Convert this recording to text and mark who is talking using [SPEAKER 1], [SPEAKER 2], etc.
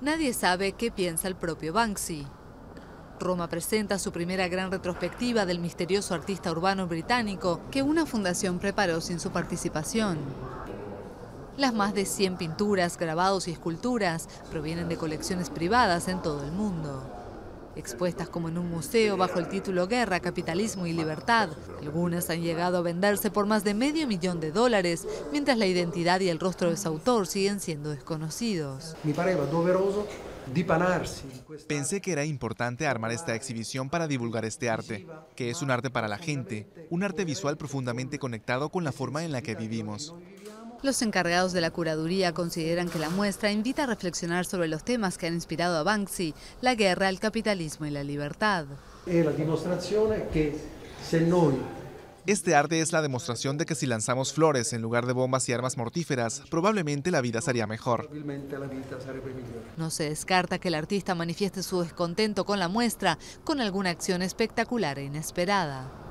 [SPEAKER 1] Nadie sabe qué piensa el propio Banksy. Roma presenta su primera gran retrospectiva del misterioso artista urbano británico que una fundación preparó sin su participación. Las más de 100 pinturas, grabados y esculturas provienen de colecciones privadas en todo el mundo. Expuestas como en un museo bajo el título Guerra, Capitalismo y Libertad, algunas han llegado a venderse por más de medio millón de dólares, mientras la identidad y el rostro de su autor siguen siendo desconocidos.
[SPEAKER 2] Doveroso
[SPEAKER 3] Pensé que era importante armar esta exhibición para divulgar este arte, que es un arte para la gente, un arte visual profundamente conectado con la forma en la que vivimos.
[SPEAKER 1] Los encargados de la curaduría consideran que la muestra invita a reflexionar sobre los temas que han inspirado a Banksy, la guerra, el capitalismo y la libertad.
[SPEAKER 2] la demostración que si noi
[SPEAKER 3] este arte es la demostración de que si lanzamos flores en lugar de bombas y armas mortíferas, probablemente la vida sería mejor.
[SPEAKER 1] No se descarta que el artista manifieste su descontento con la muestra con alguna acción espectacular e inesperada.